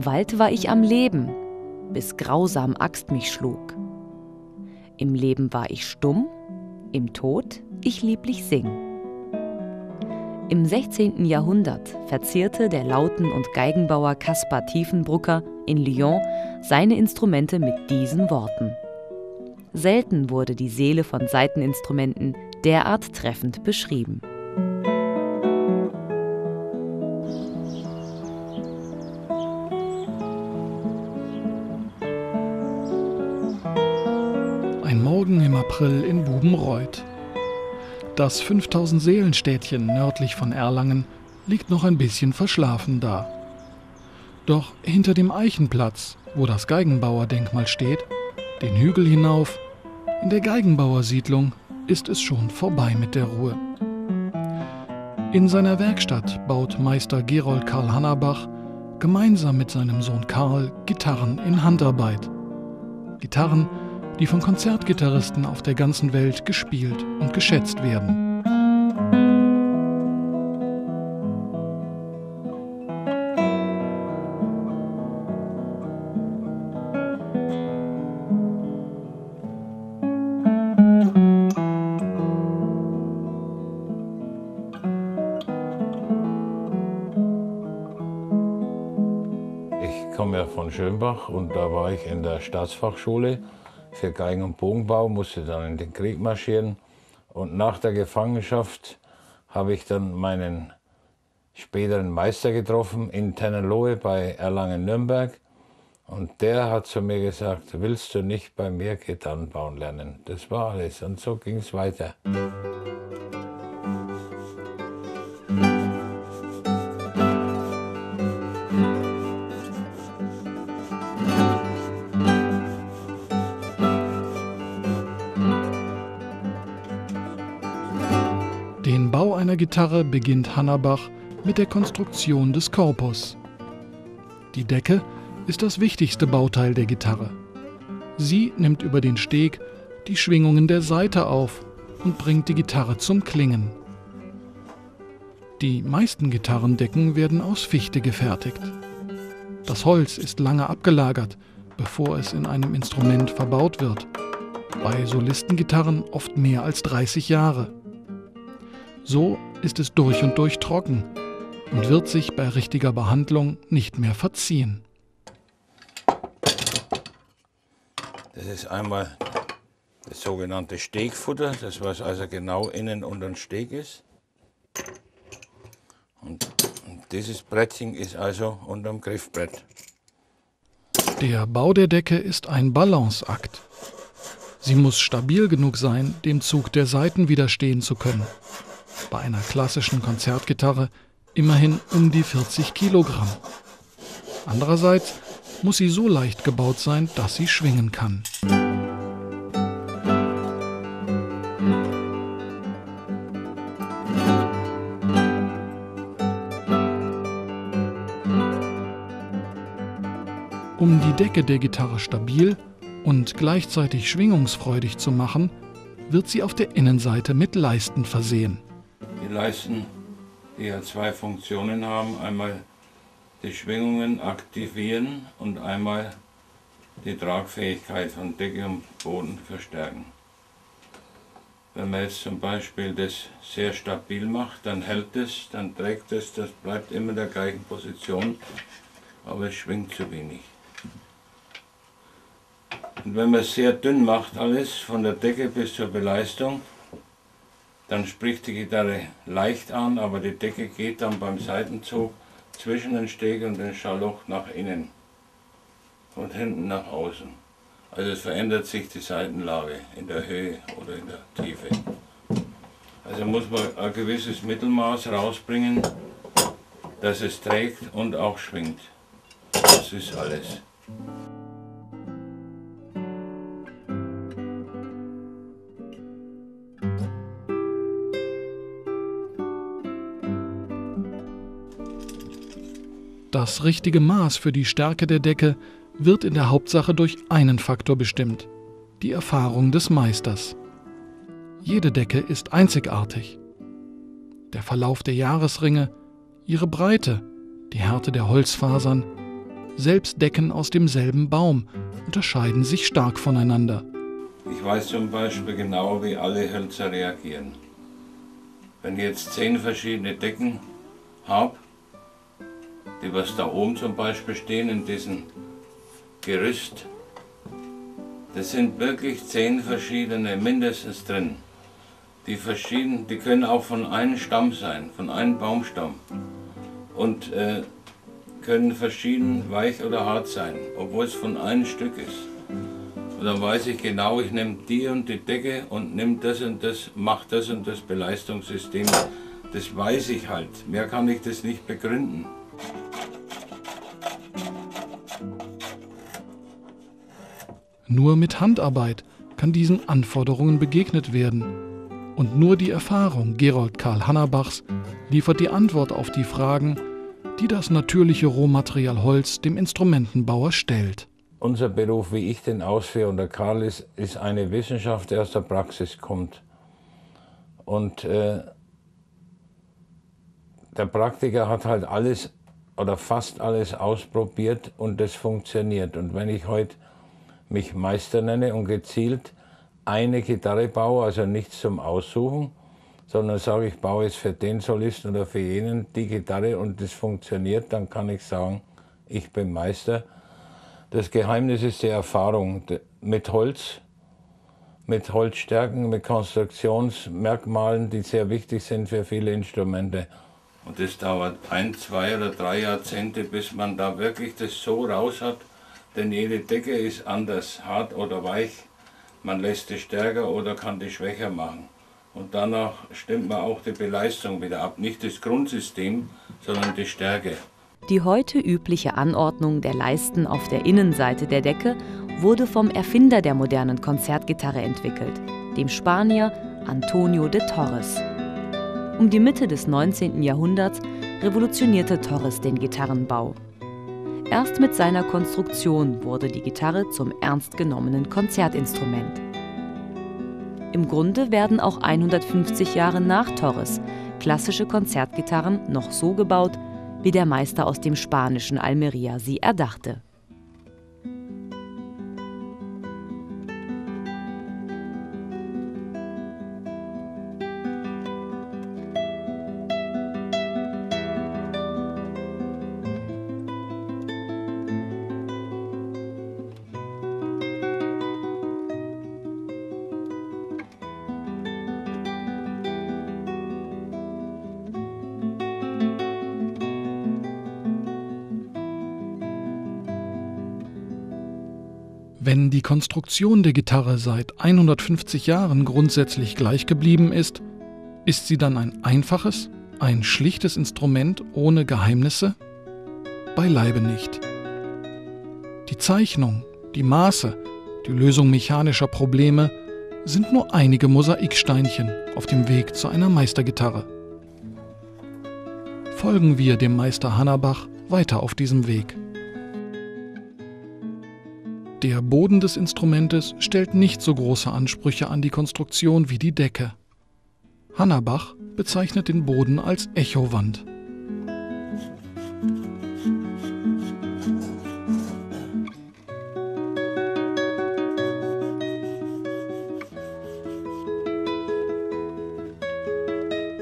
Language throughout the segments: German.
Im Wald war ich am Leben, bis grausam Axt mich schlug. Im Leben war ich stumm, im Tod ich lieblich sing. Im 16. Jahrhundert verzierte der Lauten- und Geigenbauer Caspar Tiefenbrucker in Lyon seine Instrumente mit diesen Worten. Selten wurde die Seele von Saiteninstrumenten derart treffend beschrieben. April in Bubenreuth. Das 5000 Seelenstädtchen nördlich von Erlangen liegt noch ein bisschen verschlafen da. Doch hinter dem Eichenplatz, wo das Geigenbauerdenkmal steht, den Hügel hinauf, in der Geigenbauersiedlung ist es schon vorbei mit der Ruhe. In seiner Werkstatt baut Meister Gerold Karl Hannabach gemeinsam mit seinem Sohn Karl Gitarren in Handarbeit. Gitarren, die von Konzertgitarristen auf der ganzen Welt gespielt und geschätzt werden. Ich komme ja von Schönbach und da war ich in der Staatsfachschule für Geigen- und Bogenbau, musste dann in den Krieg marschieren. Und nach der Gefangenschaft habe ich dann meinen späteren Meister getroffen in Tennenlohe bei Erlangen-Nürnberg. Und der hat zu mir gesagt, willst du nicht bei mir Gitarren bauen lernen? Das war alles und so ging es weiter. Gitarre beginnt Hannabach mit der Konstruktion des Korpus. Die Decke ist das wichtigste Bauteil der Gitarre. Sie nimmt über den Steg die Schwingungen der Saite auf und bringt die Gitarre zum Klingen. Die meisten Gitarrendecken werden aus Fichte gefertigt. Das Holz ist lange abgelagert, bevor es in einem Instrument verbaut wird. Bei Solistengitarren oft mehr als 30 Jahre. So ist es durch und durch trocken und wird sich bei richtiger Behandlung nicht mehr verziehen. Das ist einmal das sogenannte Stegfutter, das was also genau innen unter dem Steg ist. Und, dieses Brettchen ist also unter dem Griffbrett. Der Bau der Decke ist ein Balanceakt. Sie muss stabil genug sein, dem Zug der Saiten widerstehen zu können. Bei einer klassischen Konzertgitarre immerhin um die 40 Kilogramm. Andererseits muss sie so leicht gebaut sein, dass sie schwingen kann. Um die Decke der Gitarre stabil und gleichzeitig schwingungsfreudig zu machen, wird sie auf der Innenseite mit Leisten versehen. Leisten, die ja zwei Funktionen haben, einmal die Schwingungen aktivieren und einmal die Tragfähigkeit von Decke und Boden verstärken. Wenn man jetzt zum Beispiel das sehr stabil macht, dann hält es, dann trägt es, das bleibt immer in der gleichen Position, aber es schwingt zu wenig. Und wenn man es sehr dünn macht, alles von der Decke bis zur Beleistung, dann spricht die Gitarre leicht an, aber die Decke geht dann beim Seitenzug zwischen den Steg und den Schallloch nach innen und hinten nach außen. Also es verändert sich die Seitenlage in der Höhe oder in der Tiefe. Also muss man ein gewisses Mittelmaß rausbringen, dass es trägt und auch schwingt. Das ist alles. Das richtige Maß für die Stärke der Decke wird in der Hauptsache durch einen Faktor bestimmt, die Erfahrung des Meisters. Jede Decke ist einzigartig. Der Verlauf der Jahresringe, ihre Breite, die Härte der Holzfasern, selbst Decken aus demselben Baum, unterscheiden sich stark voneinander. Ich weiß zum Beispiel genau, wie alle Hölzer reagieren. Wenn ich jetzt zehn verschiedene Decken habe, die was da oben zum Beispiel stehen in diesem Gerüst, das sind wirklich zehn verschiedene mindestens drin. Die verschieden, die können auch von einem Stamm sein, von einem Baumstamm. Und äh, können verschieden weich oder hart sein, obwohl es von einem Stück ist. Und dann weiß ich genau, ich nehme die und die Decke und nehme das und das, mache das und das Beleistungssystem. Das weiß ich halt. Mehr kann ich das nicht begründen. Nur mit Handarbeit kann diesen Anforderungen begegnet werden. Und nur die Erfahrung Gerold Karl Hannabachs liefert die Antwort auf die Fragen, die das natürliche Rohmaterial Holz dem Instrumentenbauer stellt. Unser Beruf, wie ich den ausführe, und der Karl ist, ist eine Wissenschaft, die aus der Praxis kommt. Und äh, der Praktiker hat halt alles oder fast alles ausprobiert und das funktioniert. Und wenn ich heute mich Meister nenne und gezielt eine Gitarre baue, also nichts zum Aussuchen, sondern sage, ich baue jetzt für den Solisten oder für jenen die Gitarre und das funktioniert, dann kann ich sagen, ich bin Meister. Das Geheimnis ist die Erfahrung mit Holz, mit Holzstärken, mit Konstruktionsmerkmalen, die sehr wichtig sind für viele Instrumente. Und das dauert ein, zwei oder drei Jahrzehnte, bis man da wirklich das so raus hat, denn jede Decke ist anders, hart oder weich. Man lässt die stärker oder kann die schwächer machen. Und danach stimmt man auch die Beleistung wieder ab. Nicht das Grundsystem, sondern die Stärke. Die heute übliche Anordnung der Leisten auf der Innenseite der Decke wurde vom Erfinder der modernen Konzertgitarre entwickelt, dem Spanier Antonio de Torres. Um die Mitte des 19. Jahrhunderts revolutionierte Torres den Gitarrenbau. Erst mit seiner Konstruktion wurde die Gitarre zum ernst genommenen Konzertinstrument. Im Grunde werden auch 150 Jahre nach Torres klassische Konzertgitarren noch so gebaut, wie der Meister aus dem spanischen Almeria sie erdachte. Wenn die Konstruktion der Gitarre seit 150 Jahren grundsätzlich gleich geblieben ist, ist sie dann ein einfaches, ein schlichtes Instrument ohne Geheimnisse? Beileibe nicht. Die Zeichnung, die Maße, die Lösung mechanischer Probleme sind nur einige Mosaiksteinchen auf dem Weg zu einer Meistergitarre. Folgen wir dem Meister Hannabach weiter auf diesem Weg. Der Boden des Instrumentes stellt nicht so große Ansprüche an die Konstruktion wie die Decke. Hannabach bezeichnet den Boden als Echowand.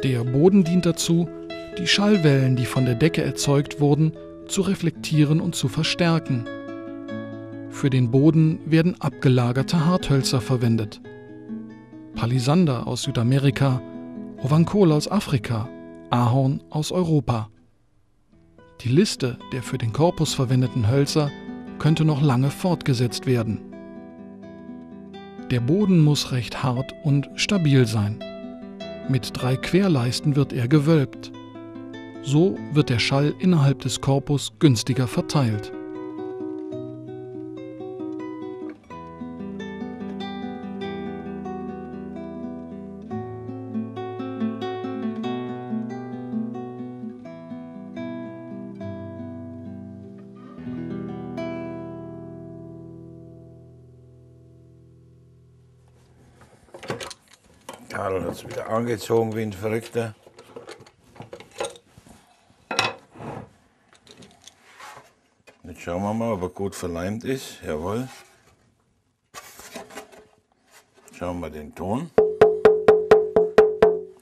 Der Boden dient dazu, die Schallwellen, die von der Decke erzeugt wurden, zu reflektieren und zu verstärken. Für den Boden werden abgelagerte Harthölzer verwendet. Palisander aus Südamerika, Ovankol aus Afrika, Ahorn aus Europa. Die Liste der für den Korpus verwendeten Hölzer könnte noch lange fortgesetzt werden. Der Boden muss recht hart und stabil sein. Mit drei Querleisten wird er gewölbt. So wird der Schall innerhalb des Korpus günstiger verteilt. Es wieder angezogen wie ein Verrückter. Jetzt Jetzt schauen wir mal, ob er gut verleimt ist. Jawohl. Schauen wir den Ton.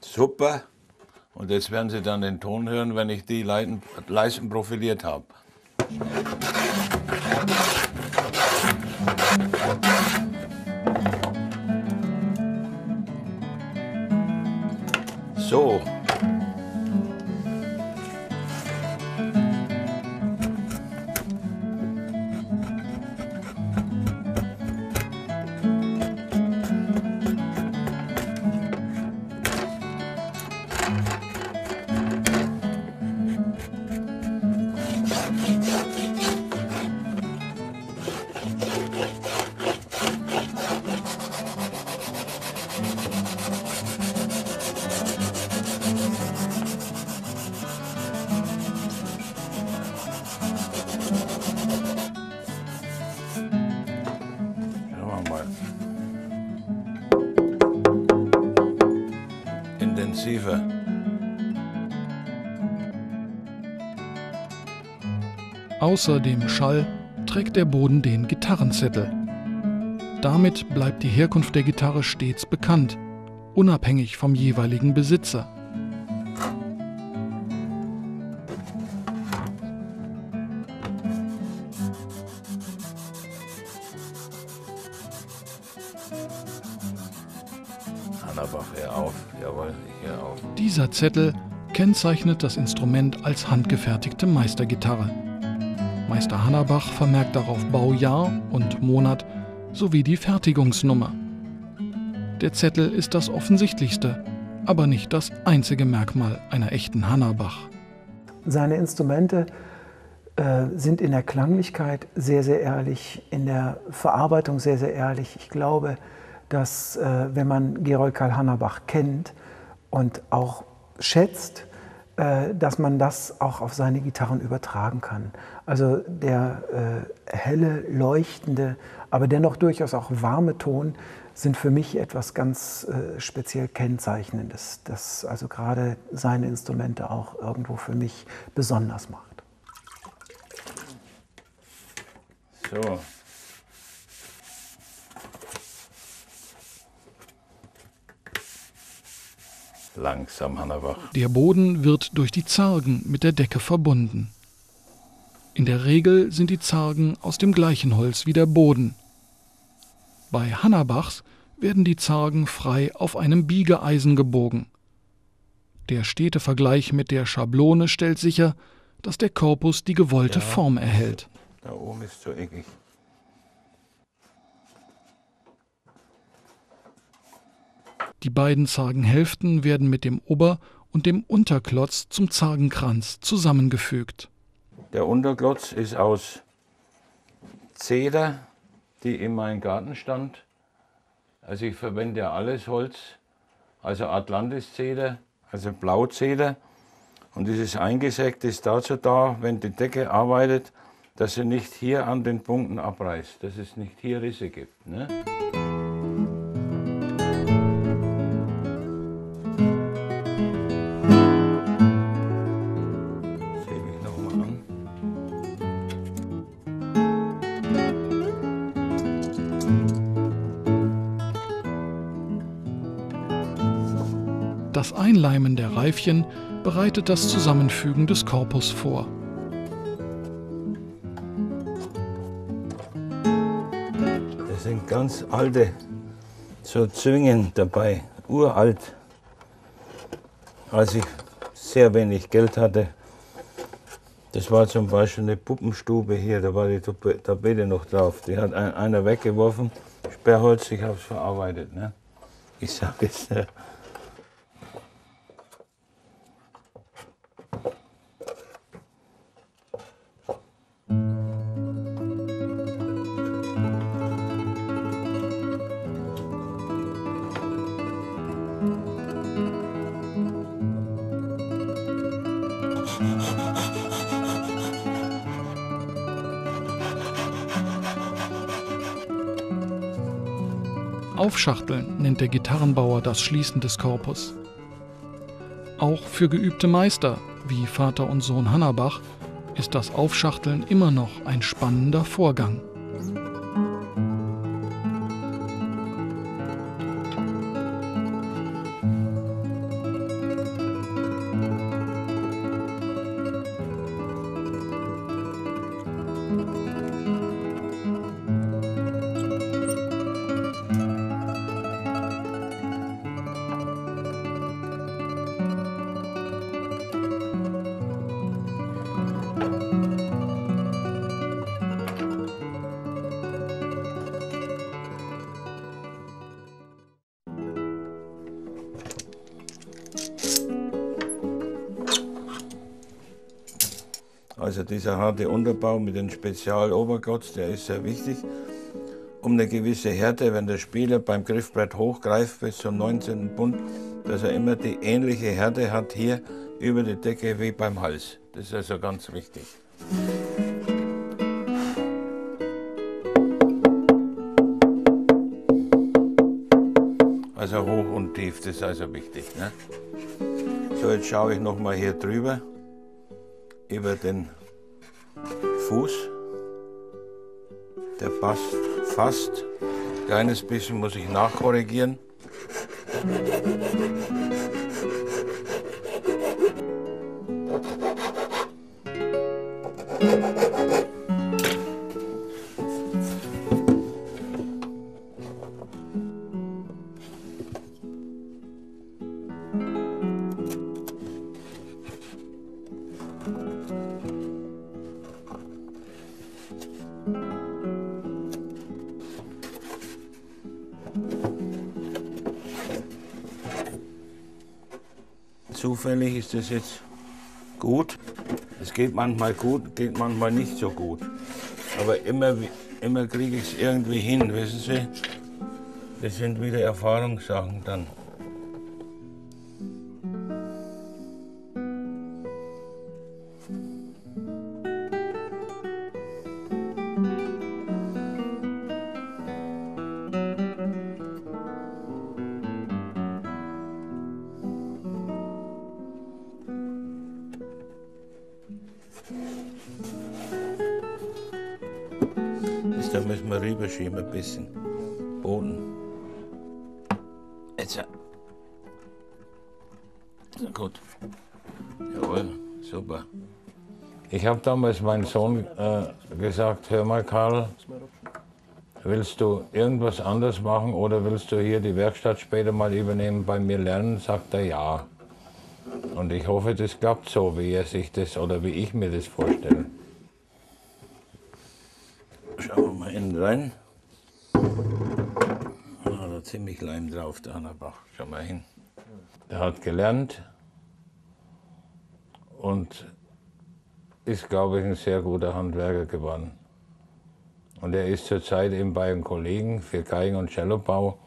Super. Und jetzt werden Sie dann den Ton hören, wenn ich die Leisten profiliert habe. So. intensiver. Außer dem Schall trägt der Boden den Gitarrenzettel. Damit bleibt die Herkunft der Gitarre stets bekannt, unabhängig vom jeweiligen Besitzer. Auf. Jawohl. Dieser Zettel kennzeichnet das Instrument als handgefertigte Meistergitarre. Meister Hannerbach vermerkt darauf Baujahr und Monat sowie die Fertigungsnummer. Der Zettel ist das offensichtlichste, aber nicht das einzige Merkmal einer echten Hannerbach. Seine Instrumente äh, sind in der Klanglichkeit sehr, sehr ehrlich, in der Verarbeitung sehr, sehr ehrlich. Ich glaube, dass äh, wenn man Gerold Karl Hannerbach kennt und auch schätzt, dass man das auch auf seine Gitarren übertragen kann. Also der äh, helle, leuchtende, aber dennoch durchaus auch warme Ton sind für mich etwas ganz äh, speziell Kennzeichnendes, das also gerade seine Instrumente auch irgendwo für mich besonders macht. So. Langsam, Hannawach. Der Boden wird durch die Zargen mit der Decke verbunden. In der Regel sind die Zargen aus dem gleichen Holz wie der Boden. Bei Hannabachs werden die Zargen frei auf einem Biegeeisen gebogen. Der stete Vergleich mit der Schablone stellt sicher, dass der Korpus die gewollte Ja. Form erhält. Da oben ist so eckig. Die beiden Zargenhälften werden mit dem Ober- und dem Unterklotz zum Zargenkranz zusammengefügt. Der Unterklotz ist aus Zeder, die in meinem Garten stand. Also ich verwende ja alles Holz, also Atlantis-Zeder, also Blauzeder. Und dieses eingesägt ist dazu da, wenn die Decke arbeitet, dass sie nicht hier an den Punkten abreißt, dass es nicht hier Risse gibt. Ne? Reifchen bereitet das Zusammenfügen des Korpus vor. Das sind ganz alte, so Zwingen dabei, uralt. Als ich sehr wenig Geld hatte, das war zum Beispiel eine Puppenstube hier, da war die Tapete noch drauf. Die hat ein, einer weggeworfen, Sperrholz, ich habe es verarbeitet. Ne? Ich sage es. Aufschachteln nennt der Gitarrenbauer das Schließen des Korpus. Auch für geübte Meister wie Vater und Sohn Hannerbach ist das Aufschachteln immer noch ein spannender Vorgang. Dieser harte Unterbau mit dem Spezialobergott, der ist sehr wichtig, um eine gewisse Härte, wenn der Spieler beim Griffbrett hochgreift bis zum 19. Bund, dass er immer die ähnliche Härte hat hier über die Decke wie beim Hals. Das ist also ganz wichtig. Also hoch und tief, das ist also wichtig. Ne? So, jetzt schaue ich noch mal hier drüber über den Fuß. Der passt fast. Ein kleines bisschen muss ich nachkorrigieren. Manchmal gut, geht manchmal nicht so gut. Aber immer, immer kriege ich es irgendwie hin, wissen Sie? Das sind wieder Erfahrungssachen dann. Jetzt da müssen wir rüberschieben ein bisschen. Boden. Jetzt. So gut. Jawohl, super. Ich habe damals meinem Sohn äh, gesagt, hör mal Karl, willst du irgendwas anders machen oder willst du hier die Werkstatt später mal übernehmen, bei mir lernen? Sagt er ja. Und ich hoffe, das klappt so, wie er sich das oder wie ich mir das vorstelle. Schauen wir mal innen rein. Ah, da ziemlich Leim drauf, der Annerbach. Schau mal hin. Der hat gelernt und ist, glaube ich, ein sehr guter Handwerker geworden. Und er ist zurzeit eben bei einem Kollegen für Geigen- und Cellobau.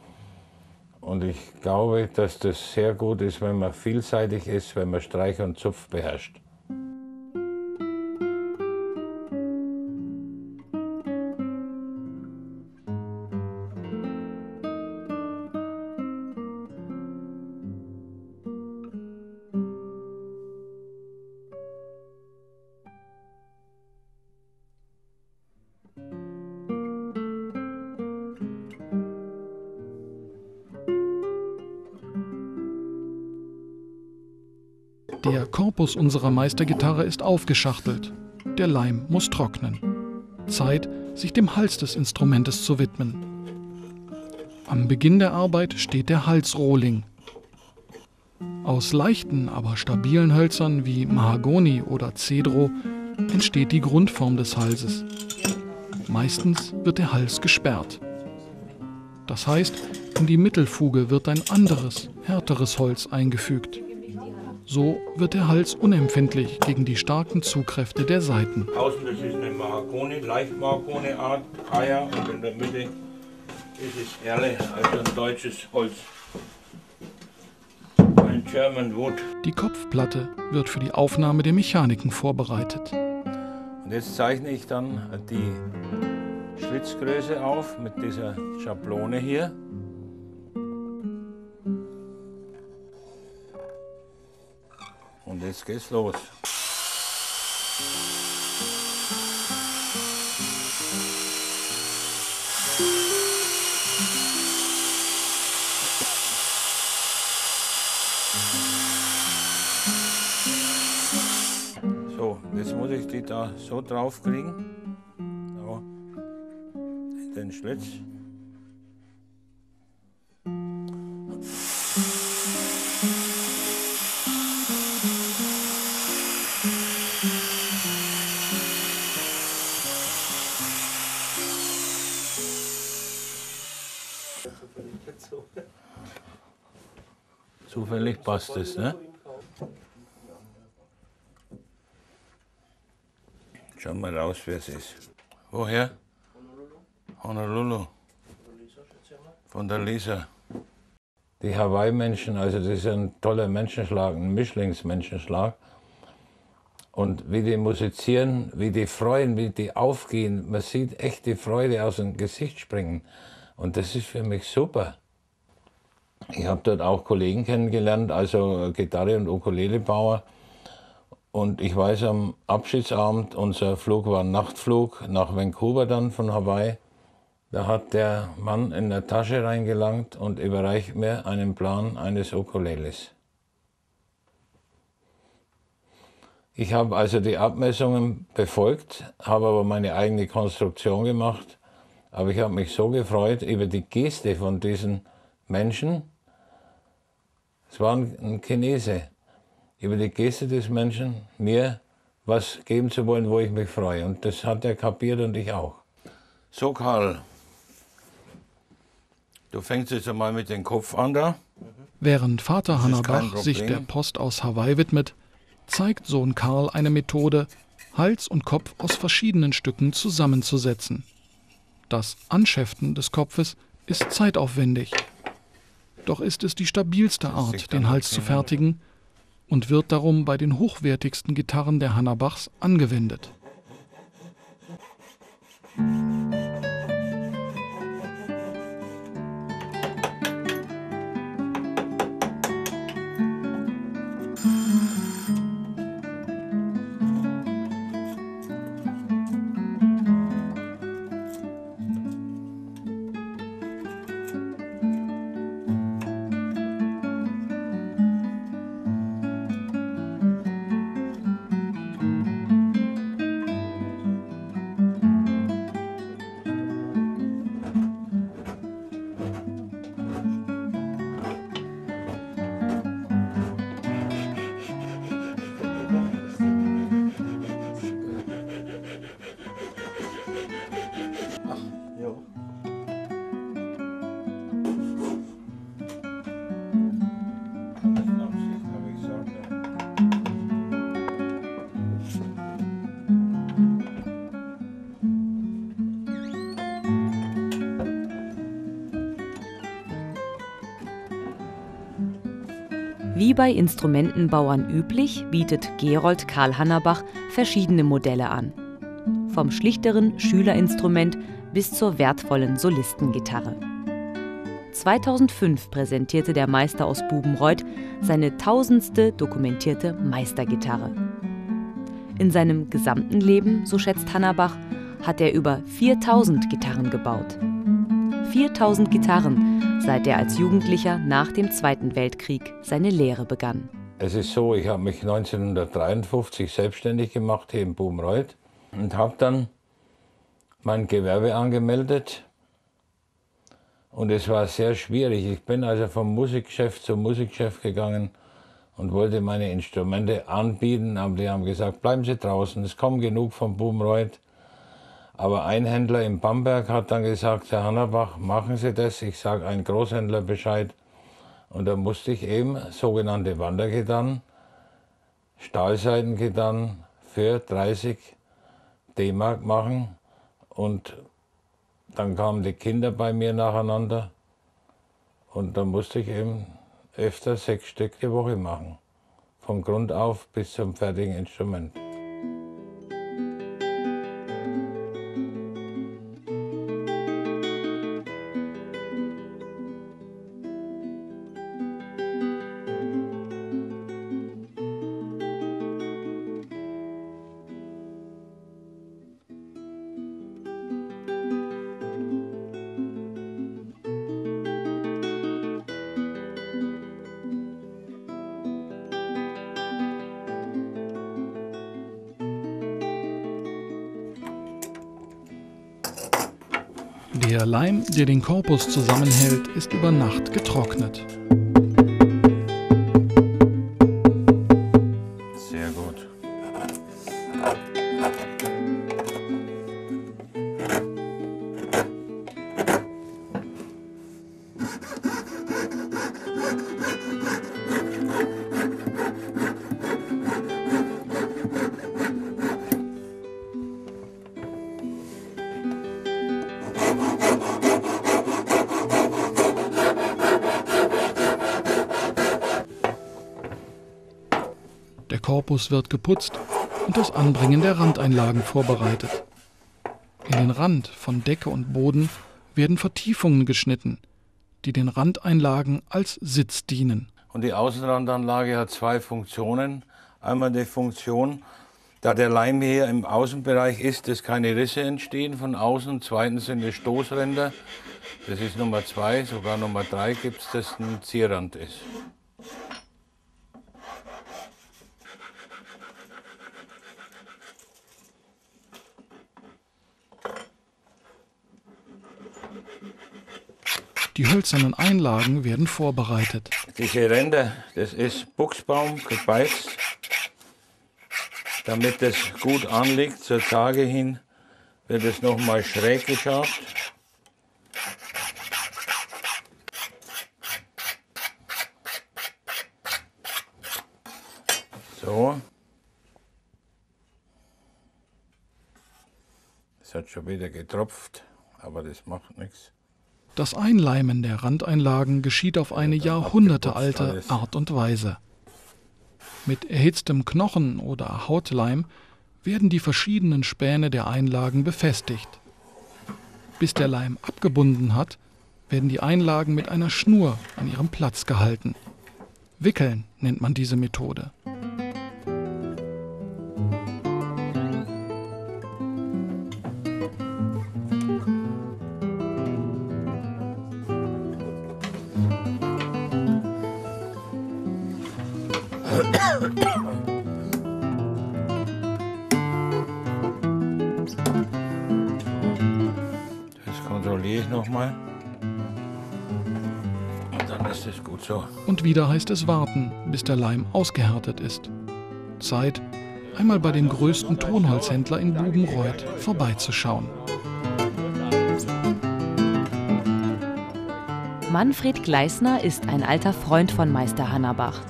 Und ich glaube, dass das sehr gut ist, wenn man vielseitig ist, wenn man Streich und Zupf beherrscht. Der Korpus unserer Meistergitarre ist aufgeschachtelt. Der Leim muss trocknen. Zeit, sich dem Hals des Instrumentes zu widmen. Am Beginn der Arbeit steht der Halsrohling. Aus leichten, aber stabilen Hölzern wie Mahagoni oder Cedro entsteht die Grundform des Halses. Meistens wird der Hals gesperrt. Das heißt, in die Mittelfuge wird ein anderes, härteres Holz eingefügt. So wird der Hals unempfindlich gegen die starken Zugkräfte der Saiten. Außen das ist eine Mahagoni, leicht Mahagoni Art, Kaya und in der Mitte ist es Erle, also ein deutsches Holz. Ein German Wood. Die Kopfplatte wird für die Aufnahme der Mechaniken vorbereitet. Und jetzt zeichne ich dann die Schlitzgröße auf mit dieser Schablone hier. jetzt geht's los. So, jetzt muss ich die da so drauf kriegen. So, den Schlitz. Zufällig passt es, ne? Schau mal raus, wer es ist. Woher? Honolulu. Von der Lisa. Die Hawaii-Menschen, also das ist ein toller Menschenschlag, ein Mischlingsmenschenschlag. Und wie die musizieren, wie die freuen, wie die aufgehen, man sieht echt die Freude aus dem Gesicht springen. Und das ist für mich super. Ich habe dort auch Kollegen kennengelernt, also Gitarre- und Ukulelebauer. Und ich weiß, am Abschiedsabend, unser Flug war ein Nachtflug nach Vancouver dann von Hawaii. Da hat der Mann in der Tasche reingelangt und überreicht mir einen Plan eines Ukuleles. Ich habe also die Abmessungen befolgt, habe aber meine eigene Konstruktion gemacht. Aber ich habe mich so gefreut über die Geste von diesen Menschen. Es war ein Chinese. Über die Geste des Menschen, mir was geben zu wollen, wo ich mich freue. Und das hat er kapiert und ich auch. So, Karl, du fängst jetzt einmal mit dem Kopf an da. Während Vater Problem. sich der Post aus Hawaii widmet, zeigt Sohn Karl eine Methode, Hals und Kopf aus verschiedenen Stücken zusammenzusetzen. Das Anschäften des Kopfes ist zeitaufwendig. Doch ist es die stabilste Art, den Hals zu fertigen und wird darum bei den hochwertigsten Gitarren der Hannabachs angewendet. Bei Instrumentenbauern üblich, bietet Gerold Karl Hannabach verschiedene Modelle an. Vom schlichteren Schülerinstrument bis zur wertvollen Solistengitarre. 2005 präsentierte der Meister aus Bubenreuth seine tausendste dokumentierte Meistergitarre. In seinem gesamten Leben, so schätzt Hannabach, hat er über 4000 Gitarren gebaut. 4000 Gitarren, seit er als Jugendlicher nach dem Zweiten Weltkrieg seine Lehre begann. Es ist so, ich habe mich 1953 selbstständig gemacht hier in Bubenreuth und habe dann mein Gewerbe angemeldet. Und es war sehr schwierig. Ich bin also vom Musikgeschäft zum Musikgeschäft gegangen und wollte meine Instrumente anbieten, aber die haben gesagt, bleiben Sie draußen, es kommen genug von Bubenreuth. Aber ein Händler in Bamberg hat dann gesagt, Herr Hannabach, machen Sie das. Ich sage einen Großhändler Bescheid. Und da musste ich eben sogenannte Wandergitarren, Stahlseitengitarren für 30 D-Mark machen. Und dann kamen die Kinder bei mir nacheinander. Und da musste ich eben öfter sechs Stück die Woche machen. Von Grund auf bis zum fertigen Instrument. Der den Korpus zusammenhält, ist über Nacht getrocknet. Korpus wird geputzt und das Anbringen der Randeinlagen vorbereitet. In den Rand von Decke und Boden werden Vertiefungen geschnitten, die den Randeinlagen als Sitz dienen. Und die Außenrandanlage hat zwei Funktionen. Einmal die Funktion, da der Leim hier im Außenbereich ist, dass keine Risse entstehen von außen. Zweitens sind es Stoßränder. Das ist Nummer zwei, sogar Nummer drei gibt es, dass ein Zierrand ist. Die hölzernen Einlagen werden vorbereitet. Diese Ränder, das ist Buchsbaum gebeizt, damit es gut anliegt. Zur Tage hin wird es nochmal schräg geschabt. So. Es hat schon wieder getropft, aber das macht nichts. Das Einleimen der Randeinlagen geschieht auf eine jahrhundertealte Art und Weise. Mit erhitztem Knochen oder Hautleim werden die verschiedenen Späne der Einlagen befestigt. Bis der Leim abgebunden hat, werden die Einlagen mit einer Schnur an ihrem Platz gehalten. Wickeln nennt man diese Methode. Wieder heißt es warten, bis der Leim ausgehärtet ist. Zeit, einmal bei dem größten Tonholzhändler in Bubenreuth vorbeizuschauen. Manfred Gleisner ist ein alter Freund von Meister Hannabach.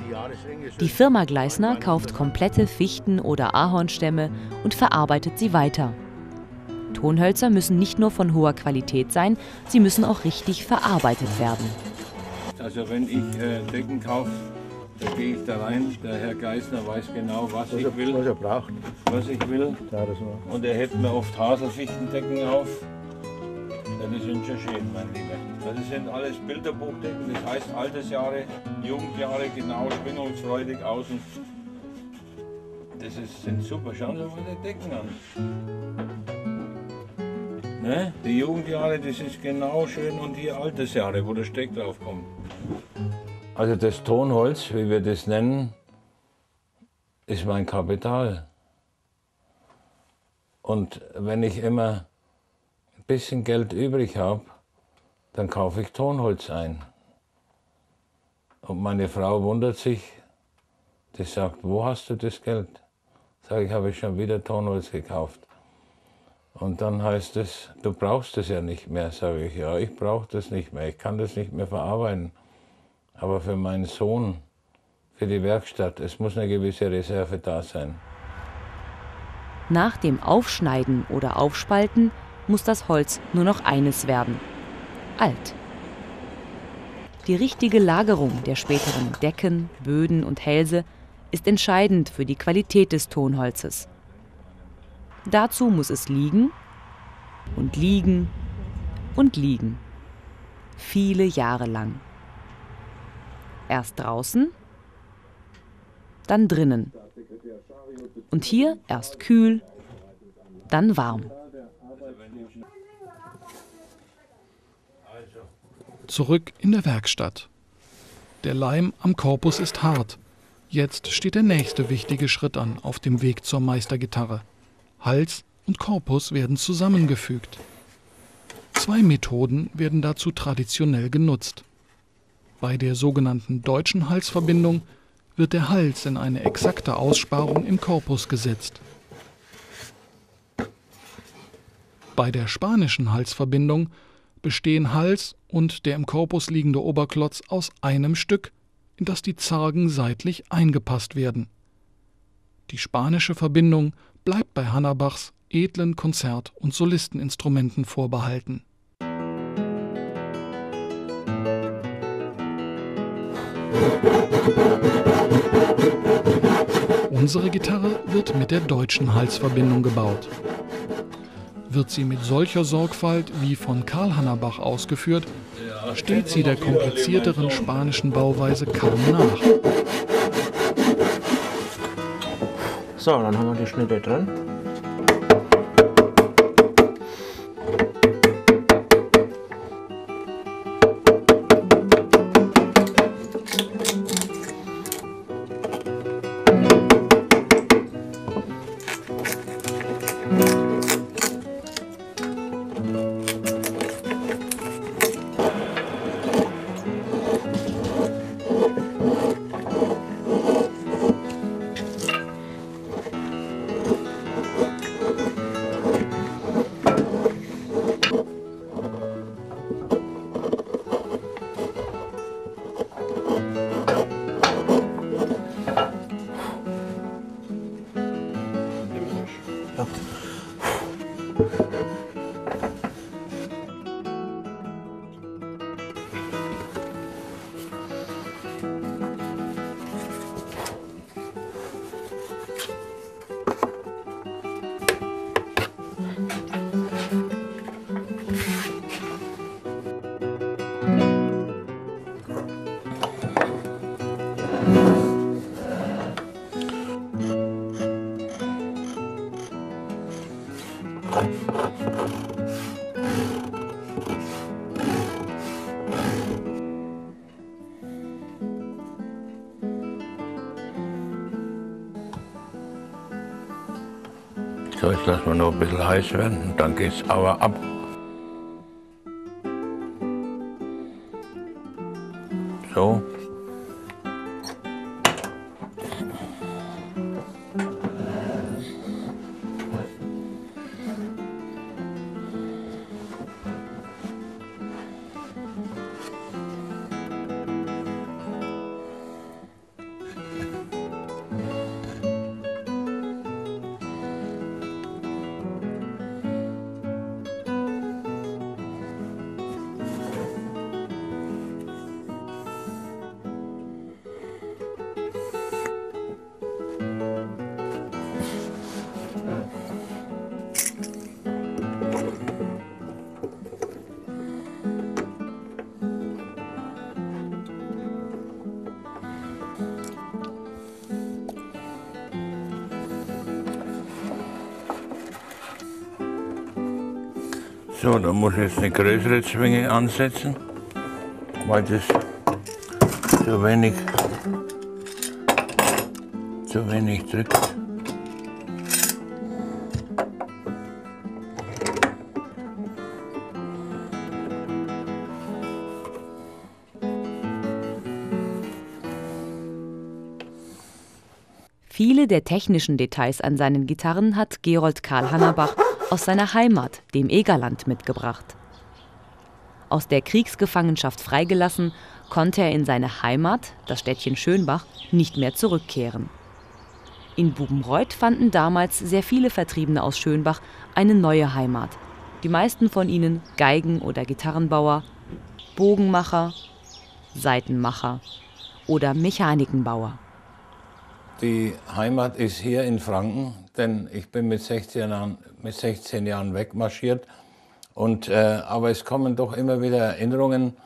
Die Firma Gleisner kauft komplette Fichten- oder Ahornstämme und verarbeitet sie weiter. Tonhölzer müssen nicht nur von hoher Qualität sein, sie müssen auch richtig verarbeitet werden. Also wenn ich äh, Decken kaufe, da gehe ich da rein. Der Herr Geisner weiß genau, was ich will, Was er braucht. was ich will. Ja. Und er hält mir oft Haselfichtendecken auf. Ja, die sind schon schön, mein Lieber. Das sind alles Bilderbuchdecken, das heißt Altersjahre, Jugendjahre, genau, schwingungsfreudig außen. Das ist, sind super, schauen Sie mal die Decken an. Ne? Die Jugendjahre, das ist genau schön und die Altersjahre, wo der Steck drauf kommt. Also das Tonholz, wie wir das nennen, ist mein Kapital. Und wenn ich immer ein bisschen Geld übrig habe, dann kaufe ich Tonholz ein. Und meine Frau wundert sich, die sagt, wo hast du das Geld? Sage ich, habe ich schon wieder Tonholz gekauft. Und dann heißt es, du brauchst es ja nicht mehr. Sage ich, ja, ich brauche das nicht mehr, ich kann das nicht mehr verarbeiten. Aber für meinen Sohn, für die Werkstatt, es muss eine gewisse Reserve da sein. Nach dem Aufschneiden oder Aufspalten muss das Holz nur noch eines werden. Alt. Die richtige Lagerung der späteren Decken, Böden und Hälse ist entscheidend für die Qualität des Tonholzes. Dazu muss es liegen und liegen und liegen. Viele Jahre lang. Erst draußen, dann drinnen. Und hier erst kühl, dann warm. Zurück in der Werkstatt. Der Leim am Korpus ist hart. Jetzt steht der nächste wichtige Schritt an auf dem Weg zur Meistergitarre. Hals und Korpus werden zusammengefügt. Zwei Methoden werden dazu traditionell genutzt. Bei der sogenannten deutschen Halsverbindung wird der Hals in eine exakte Aussparung im Korpus gesetzt. Bei der spanischen Halsverbindung bestehen Hals und der im Korpus liegende Oberklotz aus einem Stück, in das die Zargen seitlich eingepasst werden. Die spanische Verbindung bleibt bei Hannabachs edlen Konzert- und Solisteninstrumenten vorbehalten. Unsere Gitarre wird mit der deutschen Halsverbindung gebaut. Wird sie mit solcher Sorgfalt wie von Karl Hannabach ausgeführt, steht sie der komplizierteren spanischen Bauweise kaum nach. So, dann haben wir die Schnitte drin. Lassen wir noch ein bisschen heiß werden dann geht's aber ab. So, dann muss ich jetzt eine größere Zwinge ansetzen, weil das zu wenig, zu wenig drückt. Viele der technischen Details an seinen Gitarren hat Gerold Karl Hannabach aus seiner Heimat, dem Egerland, mitgebracht. Aus der Kriegsgefangenschaft freigelassen, konnte er in seine Heimat, das Städtchen Schönbach, nicht mehr zurückkehren. In Bubenreuth fanden damals sehr viele Vertriebene aus Schönbach eine neue Heimat. Die meisten von ihnen Geigen- oder Gitarrenbauer, Bogenmacher, Seitenmacher oder Mechanikenbauer. Die Heimat ist hier in Franken, denn ich bin mit 16 Jahren, mit 16 Jahren wegmarschiert. Und, äh, aber es kommen doch immer wieder Erinnerungen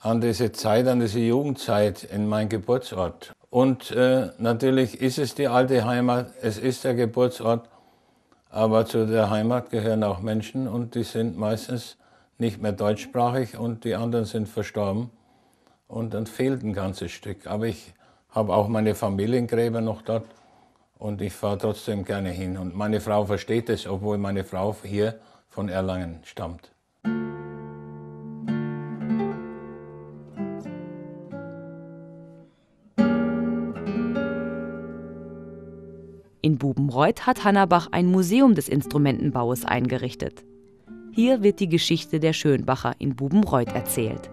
an diese Zeit, an diese Jugendzeit in meinem Geburtsort. Und äh, natürlich ist es die alte Heimat, es ist der Geburtsort, aber zu der Heimat gehören auch Menschen und die sind meistens nicht mehr deutschsprachig und die anderen sind verstorben. Und dann fehlt ein ganzes Stück. Aber ich habe auch meine Familiengräber noch dort und ich fahre trotzdem gerne hin. Und meine Frau versteht es, obwohl meine Frau hier von Erlangen stammt. In Bubenreuth hat Hannabach ein Museum des Instrumentenbaues eingerichtet. Hier wird die Geschichte der Schönbacher in Bubenreuth erzählt.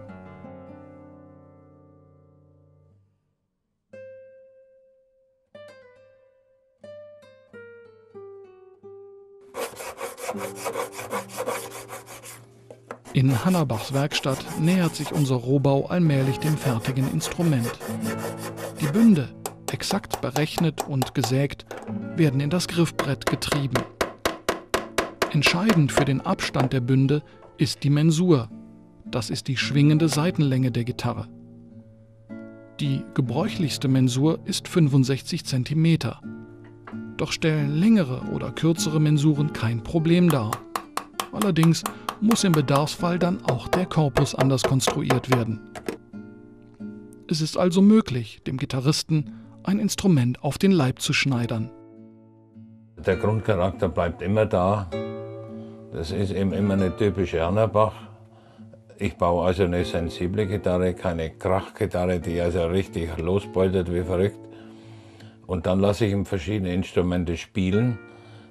In Hannabachs Werkstatt nähert sich unser Rohbau allmählich dem fertigen Instrument. Die Bünde, exakt berechnet und gesägt, werden in das Griffbrett getrieben. Entscheidend für den Abstand der Bünde ist die Mensur. Das ist die schwingende Seitenlänge der Gitarre. Die gebräuchlichste Mensur ist 65 cm. Doch stellen längere oder kürzere Mensuren kein Problem dar. Allerdings muss im Bedarfsfall dann auch der Korpus anders konstruiert werden. Es ist also möglich, dem Gitarristen ein Instrument auf den Leib zu schneidern. Der Grundcharakter bleibt immer da. Das ist eben immer eine typische Ernerbach. Ich baue also eine sensible Gitarre, keine Krachgitarre, die also richtig losbeutert wie verrückt. Und dann lasse ich ihm verschiedene Instrumente spielen.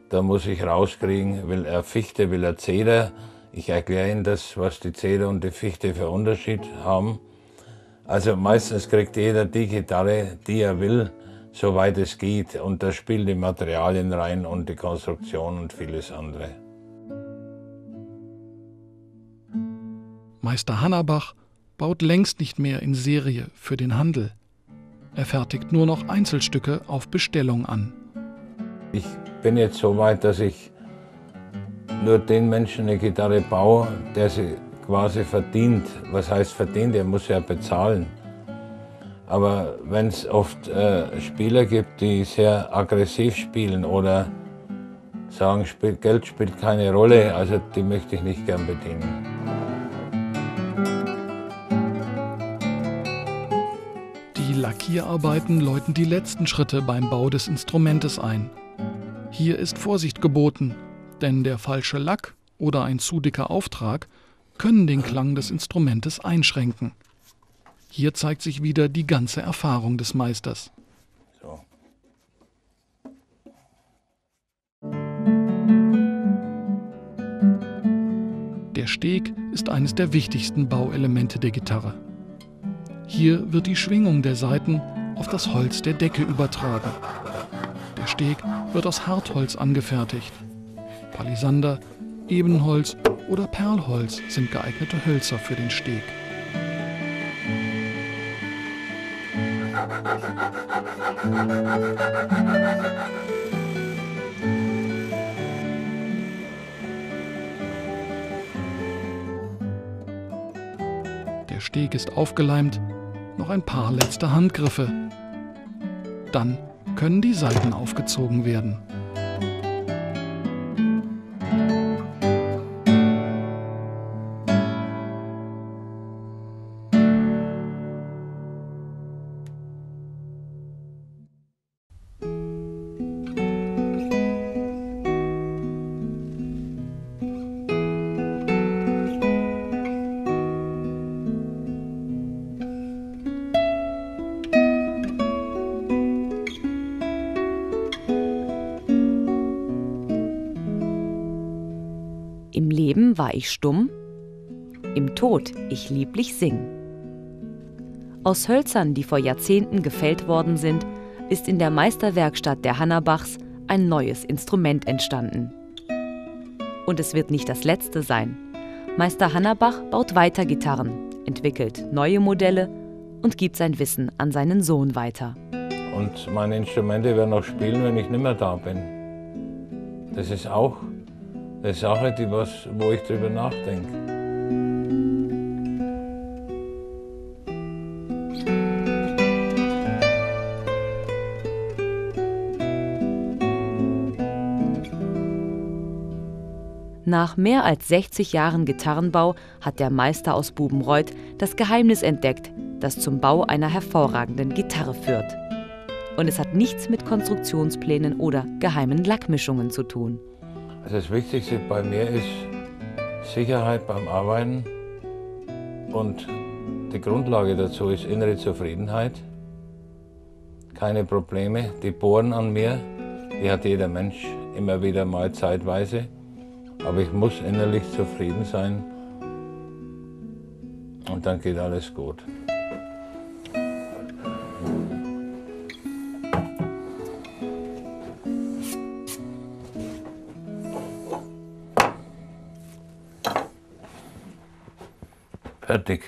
Da muss ich rauskriegen, will er Fichte, will er Zeder. Ich erkläre ihm das, was die Zeder und die Fichte für Unterschied haben. Also meistens kriegt jeder die Gitarre, die er will, soweit es geht. Und da spielt die Materialien rein und die Konstruktion und vieles andere. Meister Hannabach baut längst nicht mehr in Serie für den Handel. Er fertigt nur noch Einzelstücke auf Bestellung an. Ich bin jetzt so weit, dass ich nur den Menschen eine Gitarre baue, der sie quasi verdient. Was heißt verdient? Er muss ja bezahlen. Aber wenn es oft äh, Spieler gibt, die sehr aggressiv spielen oder sagen, spiel, Geld spielt keine Rolle, also die möchte ich nicht gern bedienen. Die Lackierarbeiten läuten die letzten Schritte beim Bau des Instrumentes ein. Hier ist Vorsicht geboten, denn der falsche Lack oder ein zu dicker Auftrag können den Klang des Instrumentes einschränken. Hier zeigt sich wieder die ganze Erfahrung des Meisters. So. Der Steg ist eines der wichtigsten Bauelemente der Gitarre. Hier wird die Schwingung der Saiten auf das Holz der Decke übertragen. Der Steg wird aus Hartholz angefertigt. Palisander, Ebenholz oder Perlholz sind geeignete Hölzer für den Steg. Der Steg ist aufgeleimt, noch ein paar letzte Handgriffe. Dann können die Saiten aufgezogen werden. War ich stumm, im Tod ich lieblich sing. Aus Hölzern, die vor Jahrzehnten gefällt worden sind, ist in der Meisterwerkstatt der Hannabachs ein neues Instrument entstanden. Und es wird nicht das letzte sein. Meister Hannabach baut weiter Gitarren, entwickelt neue Modelle und gibt sein Wissen an seinen Sohn weiter. Und meine Instrumente werden auch spielen, wenn ich nicht mehr da bin. Das ist auch eine Sache, die was, wo ich drüber nachdenke. Nach mehr als 60 Jahren Gitarrenbau hat der Meister aus Bubenreuth das Geheimnis entdeckt, das zum Bau einer hervorragenden Gitarre führt. Und es hat nichts mit Konstruktionsplänen oder geheimen Lackmischungen zu tun. Das Wichtigste bei mir ist Sicherheit beim Arbeiten und die Grundlage dazu ist innere Zufriedenheit. Keine Probleme, die bohren an mir Die hat jeder Mensch immer wieder mal zeitweise. Aber ich muss innerlich zufrieden sein und dann geht alles gut. Fertig.